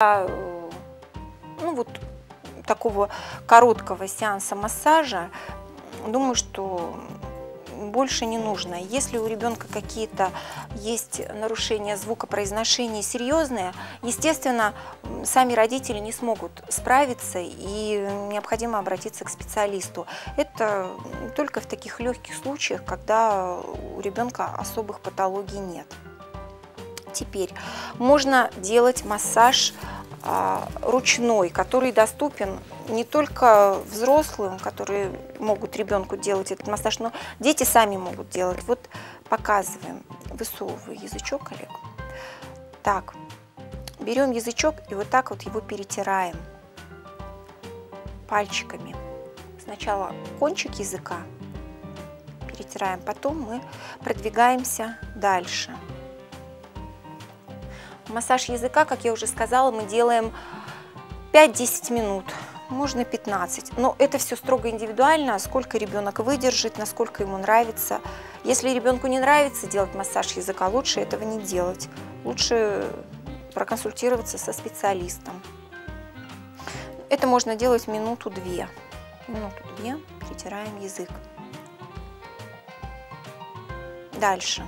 э, ну вот такого короткого сеанса массажа, думаю, что больше не нужно. Если у ребенка какие-то есть нарушения звукопроизношения серьезные, естественно, сами родители не смогут справиться и необходимо обратиться к специалисту. Это только в таких легких случаях, когда у ребенка особых патологий нет. Теперь можно делать массаж а, ручной, который доступен не только взрослым, которые могут ребенку делать этот массаж, но дети сами могут делать. Вот показываем, высовываю язычок, Олег. Так, берем язычок и вот так вот его перетираем пальчиками. Сначала кончик языка перетираем, потом мы продвигаемся дальше. Массаж языка, как я уже сказала, мы делаем 5-10 минут, можно 15. Но это все строго индивидуально, сколько ребенок выдержит, насколько ему нравится. Если ребенку не нравится делать массаж языка, лучше этого не делать. Лучше проконсультироваться со специалистом. Это можно делать минуту-две. Минуту-две перетираем язык. Дальше.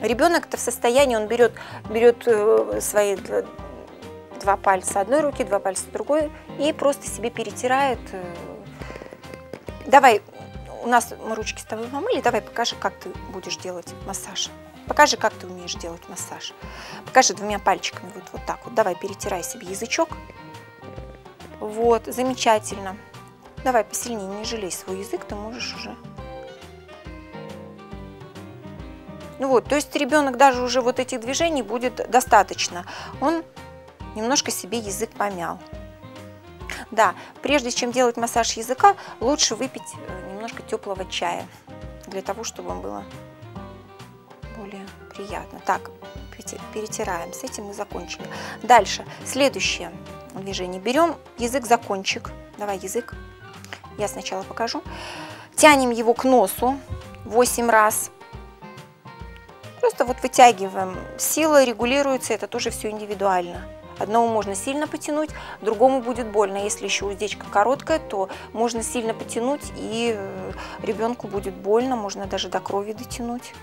Ребенок-то в состоянии, он берет, берет э, свои два пальца одной руки, два пальца другой и просто себе перетирает. Э. Давай, у нас мы ручки с тобой помыли, давай покажи, как ты будешь делать массаж. Покажи, как ты умеешь делать массаж. Покажи двумя пальчиками, вот, вот так вот. Давай, перетирай себе язычок. Вот, замечательно. Давай посильнее, не жалей свой язык, ты можешь уже Ну вот, то есть ребенок даже уже вот этих движений будет достаточно. Он немножко себе язык помял. Да, прежде чем делать массаж языка, лучше выпить э, немножко теплого чая, для того, чтобы было более приятно. Так, перетираем, с этим мы закончили. Дальше, следующее движение. Берем язык за кончик, давай язык, я сначала покажу. Тянем его к носу 8 раз, Просто вот вытягиваем. Сила регулируется, это тоже все индивидуально. Одному можно сильно потянуть, другому будет больно. Если еще уздечка короткая, то можно сильно потянуть, и э, ребенку будет больно, можно даже до крови дотянуть.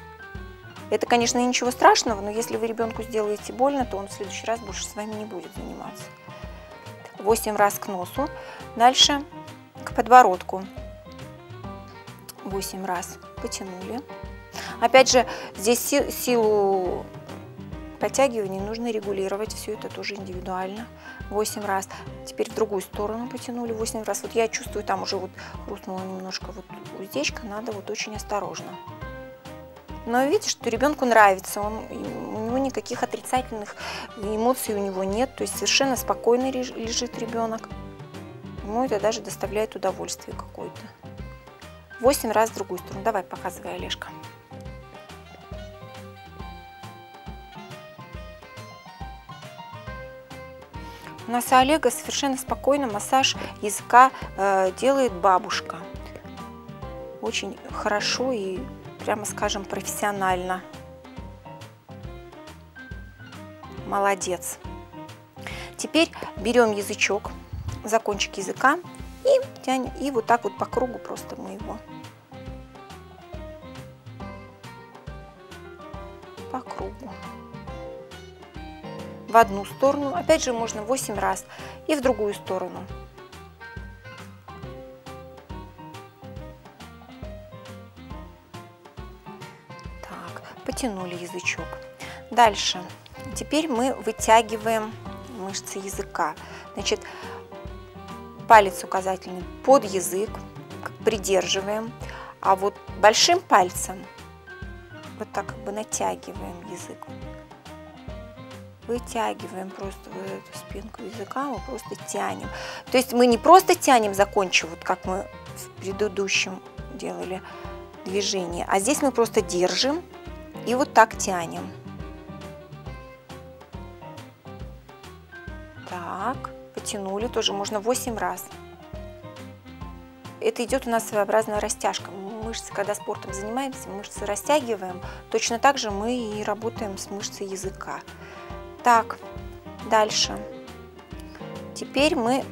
Это, конечно, ничего страшного, но если вы ребенку сделаете больно, то он в следующий раз больше с вами не будет заниматься. 8 раз к носу. Дальше к подбородку. 8 раз потянули. Опять же, здесь силу подтягивания нужно регулировать, все это тоже индивидуально. 8 раз. Теперь в другую сторону потянули 8 раз. Вот я чувствую, там уже вот хрустнула немножко вот уздечка, надо вот очень осторожно. Но видите, что ребенку нравится, он, у него никаких отрицательных эмоций у него нет, то есть совершенно спокойно лежит ребенок. Ему это даже доставляет удовольствие какое-то. 8 раз в другую сторону. Давай, показывай, Олежка. У нас у Олега совершенно спокойно массаж языка э, делает бабушка. Очень хорошо и, прямо скажем, профессионально. Молодец. Теперь берем язычок за кончик языка и тянем, и вот так вот по кругу просто мы его по кругу в одну сторону, опять же можно 8 раз, и в другую сторону. Так, потянули язычок. Дальше. Теперь мы вытягиваем мышцы языка. Значит, палец указательный под язык, придерживаем, а вот большим пальцем вот так как бы натягиваем язык вытягиваем просто вот эту спинку языка, мы просто тянем. То есть мы не просто тянем закончив, вот как мы в предыдущем делали движение, а здесь мы просто держим и вот так тянем. Так, потянули, тоже можно 8 раз. Это идет у нас своеобразная растяжка. Мышцы, когда спортом занимаемся, мышцы растягиваем. Точно так же мы и работаем с мышцей языка. Так, дальше. Теперь мы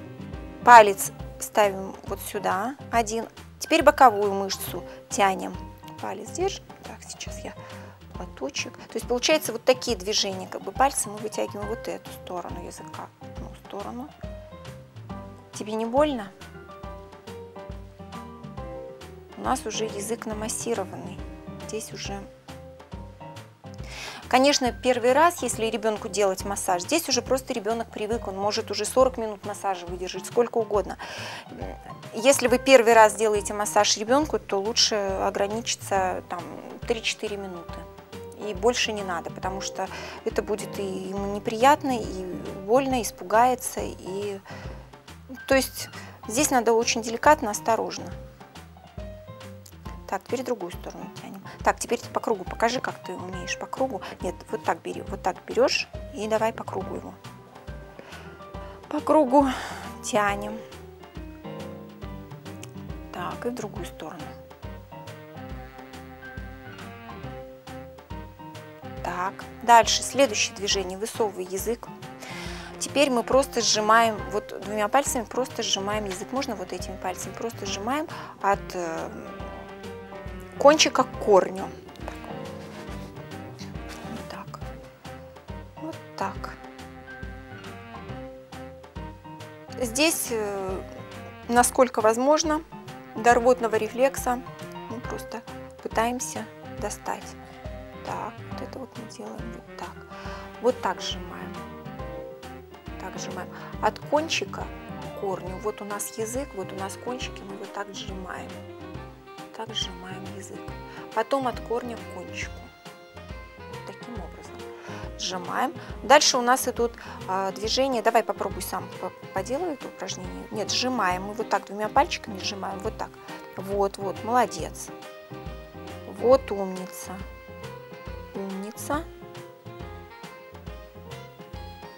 палец ставим вот сюда, один. Теперь боковую мышцу тянем. Палец держим. Так, сейчас я платочек. То есть получается вот такие движения, как бы пальцем мы вытягиваем вот эту сторону языка, одну сторону. Тебе не больно? У нас уже язык намассированный. Здесь уже Конечно, первый раз, если ребенку делать массаж, здесь уже просто ребенок привык, он может уже 40 минут массажа выдержать, сколько угодно. Если вы первый раз делаете массаж ребенку, то лучше ограничиться там 3-4 минуты. И больше не надо, потому что это будет и ему неприятно, и больно, испугается. И... То есть здесь надо очень деликатно, осторожно. Так, теперь другую сторону тянем. Так, теперь по кругу покажи, как ты умеешь по кругу. Нет, вот так бери, вот так берешь и давай по кругу его. По кругу тянем. Так, и в другую сторону. Так, дальше, следующее движение, высовывай язык. Теперь мы просто сжимаем, вот двумя пальцами просто сжимаем язык. Можно вот этими пальцами просто сжимаем от э, кончика к корню. Вот так. Вот так. Здесь, э, насколько возможно, до рвотного рефлекса мы просто пытаемся достать. Так, вот это вот мы делаем вот так. Вот так сжимаем. Так сжимаем. От кончика к корню. Вот у нас язык, вот у нас кончики, мы вот так сжимаем так сжимаем язык. Потом от корня к кончику. Таким образом сжимаем. Дальше у нас идут а, движения. Давай попробуй сам поделай это упражнение. Нет, сжимаем. Мы вот так двумя пальчиками сжимаем. Вот так. Вот, вот, молодец. Вот умница. Умница.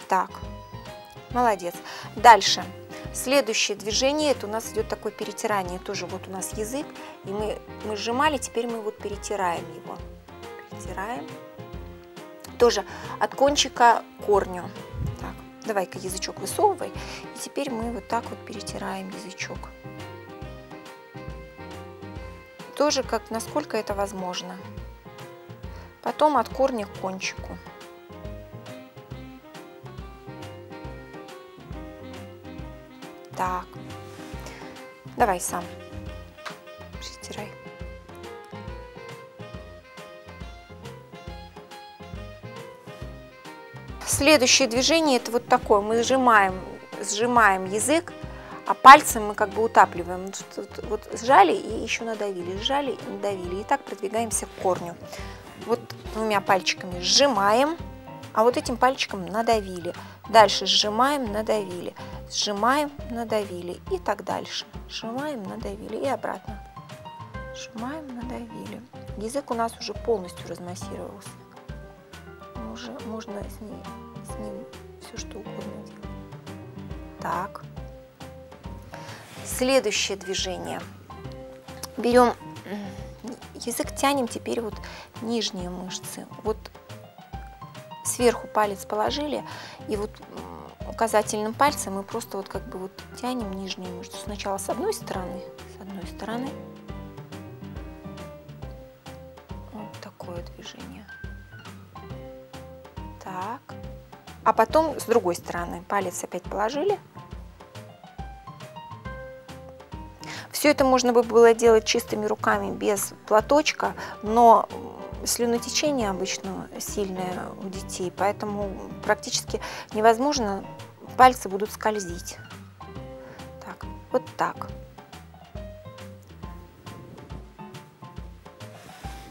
Так, молодец. Дальше. Следующее движение, это у нас идет такое перетирание, тоже вот у нас язык, и мы, мы сжимали, теперь мы вот перетираем его. Перетираем. Тоже от кончика к корню. Так, давай-ка язычок высовывай, и теперь мы вот так вот перетираем язычок. Тоже как, насколько это возможно. Потом от корня к кончику. Так. Давай сам. Стирай. Следующее движение это вот такое. Мы сжимаем, сжимаем язык, а пальцем мы как бы утапливаем. Вот сжали и еще надавили, сжали и надавили. И так продвигаемся к корню. Вот двумя пальчиками сжимаем, а вот этим пальчиком надавили. Дальше сжимаем, надавили сжимаем, надавили и так дальше. Сжимаем, надавили и обратно. Сжимаем, надавили. Язык у нас уже полностью размассировался. Уже можно с ним, с ним все что угодно делать. Так. Следующее движение. Берем язык, тянем теперь вот нижние мышцы. Вот сверху палец положили, и вот указательным пальцем мы просто вот как бы вот тянем нижнюю мышцу. Сначала с одной стороны, с одной стороны. Вот такое движение. Так. А потом с другой стороны палец опять положили. Все это можно бы было делать чистыми руками, без платочка, но слюнотечение обычно сильное у детей, поэтому практически невозможно, пальцы будут скользить. Так, вот так.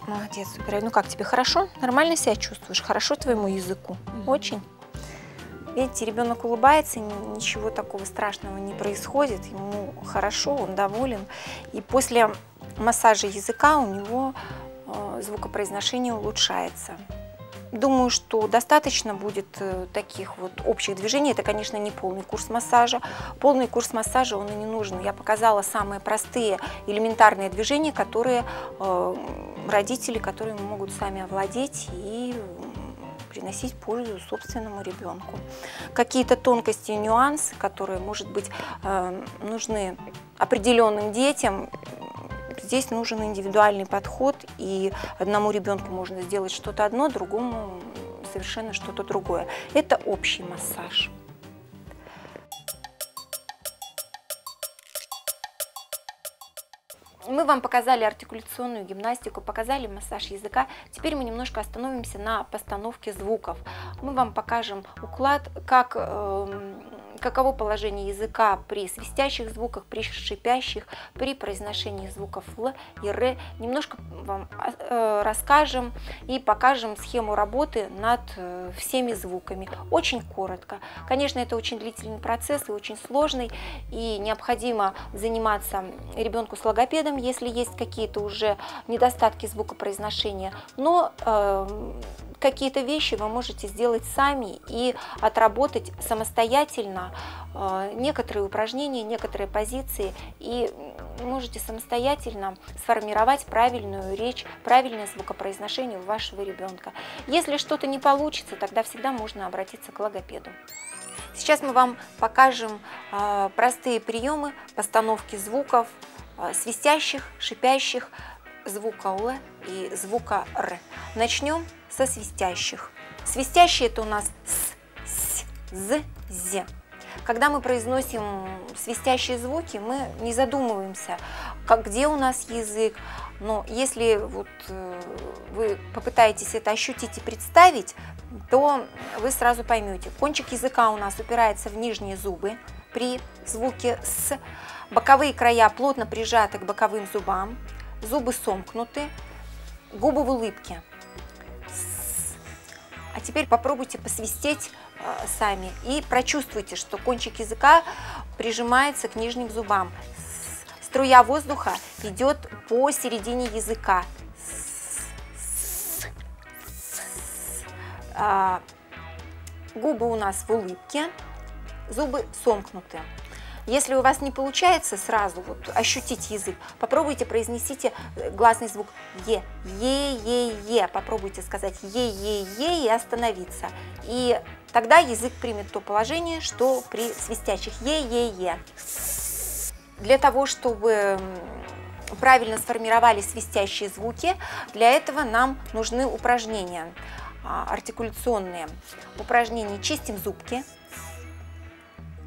Молодец, супер. Ну как тебе, хорошо? Нормально себя чувствуешь? Хорошо твоему языку? Очень? Видите, ребенок улыбается, ничего такого страшного не происходит, ему хорошо, он доволен. И после массажа языка у него звукопроизношение улучшается. Думаю, что достаточно будет э, таких вот общих движений. Это, конечно, не полный курс массажа. Полный курс массажа он и не нужен. Я показала самые простые, элементарные движения, которые э, родители, которые могут сами овладеть и приносить пользу собственному ребенку. Какие-то тонкости и нюансы, которые, может быть, э, нужны определенным детям, здесь нужен индивидуальный подход, и одному ребенку можно сделать что-то одно, другому совершенно что-то другое. Это общий массаж. Мы вам показали артикуляционную гимнастику, показали массаж языка. Теперь мы немножко остановимся на постановке звуков. Мы вам покажем уклад, как э, каково положение языка при свистящих звуках, при шипящих, при произношении звуков Л и Р. Немножко вам э, расскажем и покажем схему работы над э, всеми звуками. Очень коротко. Конечно, это очень длительный процесс и очень сложный, и необходимо заниматься ребенку с логопедом, если есть какие-то уже недостатки звукопроизношения. Но э, какие-то вещи вы можете сделать сами и отработать самостоятельно э, некоторые упражнения, некоторые позиции и можете самостоятельно сформировать правильную речь, правильное звукопроизношение у вашего ребенка. Если что-то не получится, тогда всегда можно обратиться к логопеду. Сейчас мы вам покажем э, простые приемы постановки звуков, э, свистящих, шипящих, звука Л и звука Р. Начнем со свистящих. Свистящие это у нас С, С, З, З. Когда мы произносим свистящие звуки, мы не задумываемся, как, где у нас язык. Но если вот э, вы попытаетесь это ощутить и представить, то вы сразу поймете. Кончик языка у нас упирается в нижние зубы при звуке «с». Боковые края плотно прижаты к боковым зубам, зубы сомкнуты, губы в улыбке. Теперь попробуйте посвистеть э, сами и прочувствуйте, что кончик языка прижимается к нижним зубам. Струя воздуха идет по середине языка. А, губы у нас в улыбке, зубы сомкнуты. Если у вас не получается сразу вот ощутить язык, попробуйте произнесите э, гласный звук Е. Е-Е-Е. Попробуйте сказать Е-Е-Е и остановиться. И тогда язык примет то положение, что при свистящих Е-Е-Е. Для того, чтобы правильно сформировали свистящие звуки, для этого нам нужны упражнения а, артикуляционные. Упражнения «Чистим зубки»,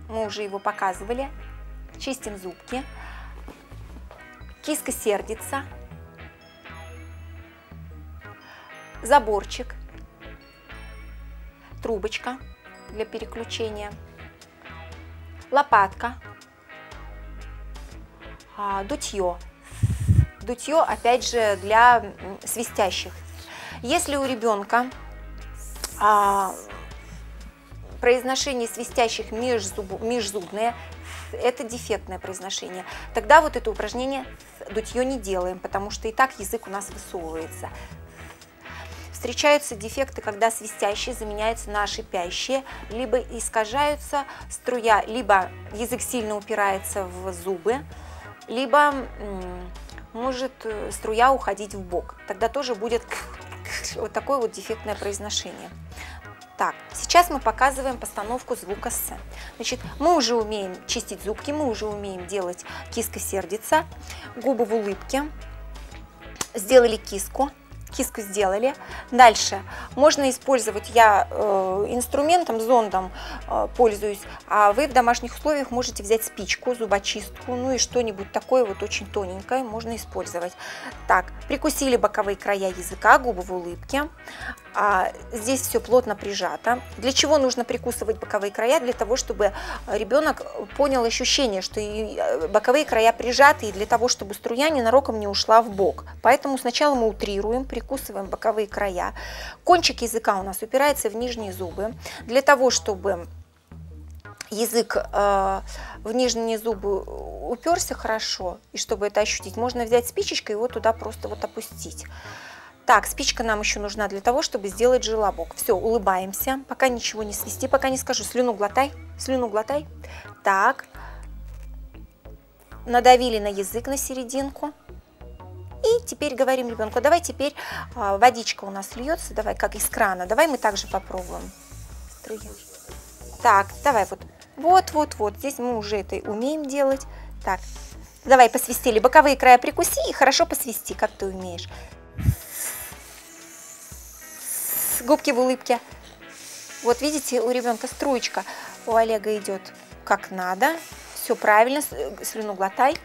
мы уже его показывали. Чистим зубки. Киска сердится. Заборчик. Трубочка для переключения. Лопатка. А, дутье. Дутье, опять же, для свистящих. Если у ребенка а, произношение свистящих межзуб, межзубное, это дефектное произношение. Тогда вот это упражнение дутье не делаем, потому что и так язык у нас высовывается. Встречаются дефекты, когда свистящие заменяются на шипящие, либо искажаются струя, либо язык сильно упирается в зубы, либо может э, струя уходить в бок. Тогда тоже будет вот такое вот дефектное произношение. Так, сейчас мы показываем постановку звука «с». Значит, мы уже умеем чистить зубки, мы уже умеем делать киска сердится, губы в улыбке, сделали киску, киску сделали. Дальше можно использовать, я э, инструментом, зондом э, пользуюсь, а вы в домашних условиях можете взять спичку, зубочистку, ну и что-нибудь такое вот очень тоненькое можно использовать. Так, прикусили боковые края языка, губы в улыбке. А, здесь все плотно прижато. Для чего нужно прикусывать боковые края? Для того, чтобы ребенок понял ощущение, что и э, боковые края прижаты, и для того, чтобы струя ненароком не ушла в бок. Поэтому сначала мы утрируем, прикусываем боковые края. Кончик языка у нас упирается в нижние зубы. Для того, чтобы язык э, в нижние зубы уперся хорошо, и чтобы это ощутить, можно взять спичечкой и его туда просто вот опустить. Так, спичка нам еще нужна для того, чтобы сделать желобок. Все, улыбаемся, пока ничего не свисти, пока не скажу. Слюну глотай, слюну глотай. Так, надавили на язык, на серединку. Теперь говорим ребенку, давай теперь а, водичка у нас льется, давай как из крана, давай мы также попробуем. Так, давай вот, вот, вот, вот, здесь мы уже это умеем делать. Так, давай посвистели, боковые края прикуси и хорошо посвисти, как ты умеешь. Губки в улыбке. Вот видите, у ребенка струечка, у Олега идет как надо. Все правильно, слюну глотай.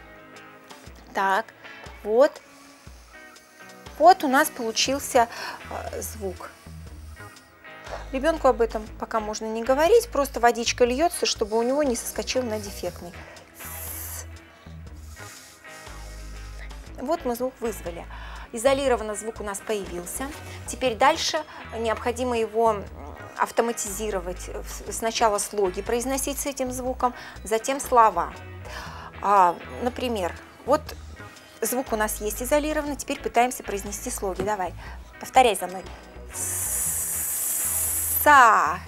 Так, вот. Вот у нас получился э, звук. Ребенку об этом пока можно не говорить, просто водичка льется, чтобы у него не соскочил на дефектный. Вот мы звук вызвали. Изолированно звук у нас появился. Теперь дальше необходимо его автоматизировать. Сначала слоги произносить с этим звуком, затем слова. А, например, вот звук у нас есть изолированный, теперь пытаемся произнести слоги. Давай, повторяй за мной. Са.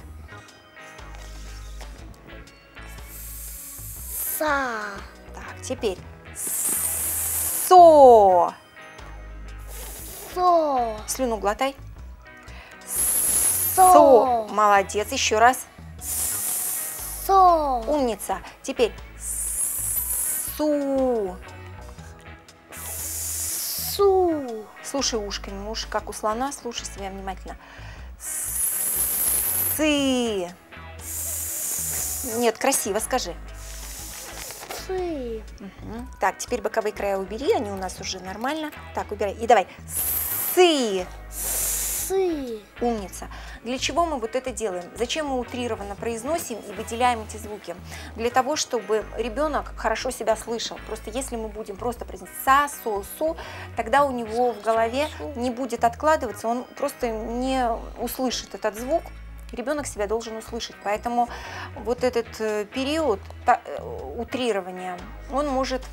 Са. Так, теперь со. Со. Слюну глотай. Со. Со. Молодец. Еще раз. Со. Умница. Теперь су. Су. Слушай ушками, уши как у слона, слушай себя внимательно. Сы. Нет, красиво скажи. Сы. Мгм. Так, теперь боковые края убери, они у нас уже нормально. Так, убирай. И давай. Сы. Сы. Умница. Для чего мы вот это делаем? Зачем мы утрированно произносим и выделяем эти звуки? Для того, чтобы ребенок хорошо себя слышал. Просто если мы будем просто произносить са, со, су, тогда у него в голове не будет откладываться, он просто не услышит этот звук. Ребенок себя должен услышать. Поэтому вот этот э, период э, утрирования, он может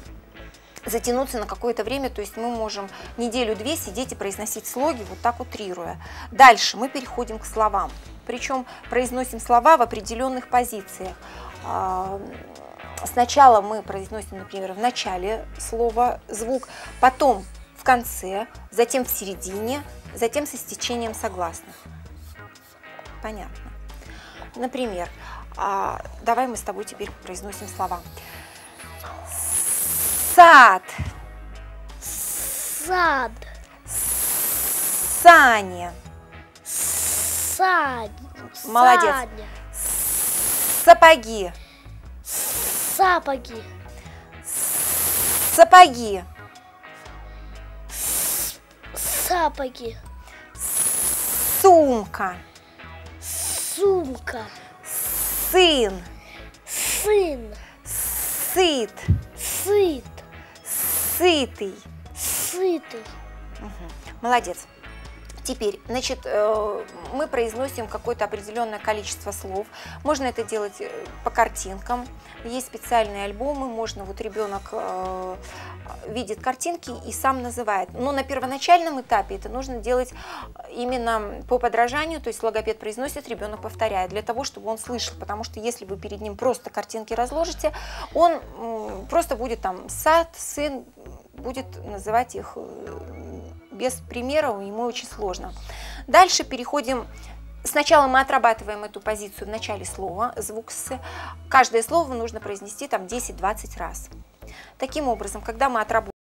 затянуться на какое-то время, то есть мы можем неделю-две сидеть и произносить слоги, вот так утрируя. Дальше мы переходим к словам, причем произносим слова в определенных позициях. А, Сначала мы произносим, например, в начале слова звук, потом в конце, затем в середине, затем со стечением согласных. Понятно. Например, а, давай мы с тобой теперь произносим слова. Сад, Сад. сани, Сад. Молодец. Садня. сапоги, Сапоги. сапоги, Сапоги. сумка, Сумка. сын, Сын. сыт, Сыт. Сытый. Сытый. Молодец. Теперь, значит, э, мы произносим какое-то определенное количество слов. Можно это делать э, по картинкам. Есть специальные альбомы, можно, вот ребенок э, видит картинки и сам называет. Но на первоначальном этапе это нужно делать именно по подражанию, то есть логопед произносит, ребенок повторяет, для того, чтобы он слышал. Потому что если вы перед ним просто картинки разложите, он просто будет там сад, сын, будет называть их без примеров, ему очень сложно. Дальше переходим Сначала мы отрабатываем эту позицию в начале слова, звук «с». Каждое слово нужно произнести там 10-20 раз. Таким образом, когда мы отработаем